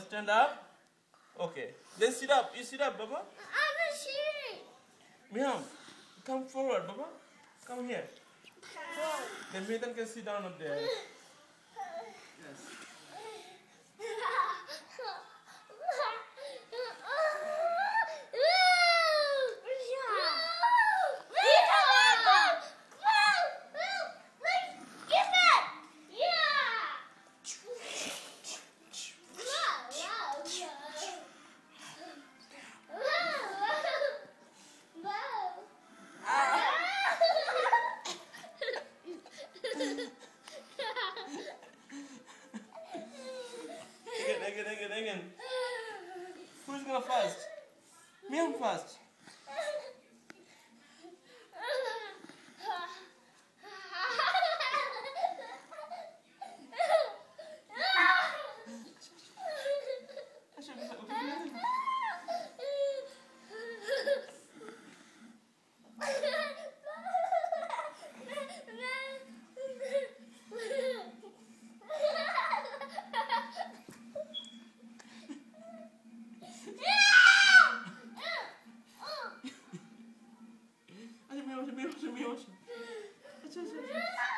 stand up. Okay. Then sit up. You sit up, Baba. I'm a sheep. Miriam, come forward, Baba. Come here. Then Nathan can sit down up there. Yes. Again, again, again, again. Who's gonna fast? Me, I'm fast. 没有事，没有事，这这这。